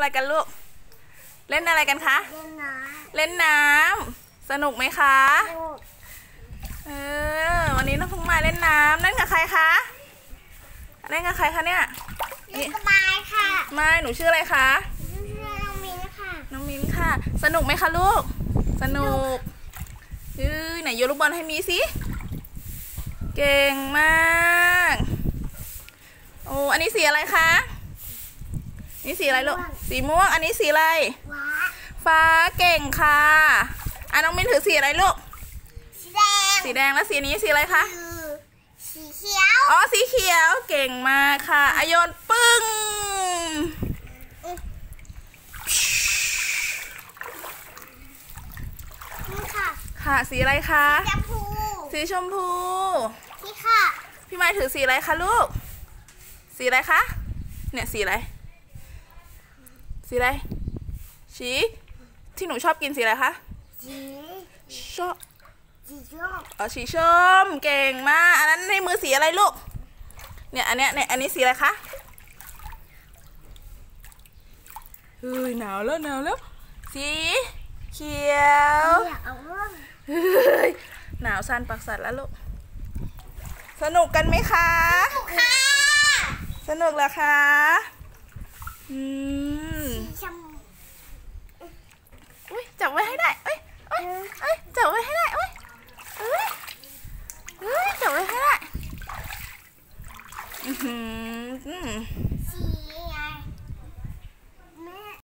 อะไรกันลูก เล่นอะไรกันคะ เล่นน้เล่นน้ำสนุกไหมคะำลูกเออ วันนี้น้องเพิ่งมาเล่นน้ำเล่นกับใครคะ เล่นกับใครคะเนี่ยเล่นสบายค่ะไม่หนูชื่ออะไรคะ ชื่อน้องมิ้นค่ะ น้องมิ้นค่ะ สนุกไหมคะลูก สนุกเฮ้ยไหนโยนลูกบอลให้มีสิ เก่งมาก โอ้ อันนี้สีอะไรคะ นี่สีอะไรลูก สีม่วง อันนี้สีอะไรว้าฟ้า เก่งค่ะ อะน้องมิ้นถือสีอะไรลูก สีแดง สีแดงแล้วสีนี้สีอะไรคะคือสีเขียว อ๋อ สีเขียว เก่งมากค่ะอะโยนปึ้งนี่ค่ะค่ะ สีอะไรคะชมพู สีชมพูนี่ค่ะ พี่ไม้ถือสีอะไรคะลูก สีอะไรคะ เนี่ยสีอะไร สีอะไรสีที่หนูชอบกินสีอะไรคะสีชอบสีส้มอ๋อสีส้มเก่งมากอันนั้นในมือสีอะไรลูกเนี่ยอันเนี้ยเนี่ยอันนี้สีอะไรคะเฮ้ยหนาวแล้วหนาวแล้วสีเขียวอยากเอาเรื่องเฮ้ยหนาวสั่นปักสัตว์แล้วลูกสนุกกันไหมคะค่ะ สนุกเหรอคะอืม อือหือ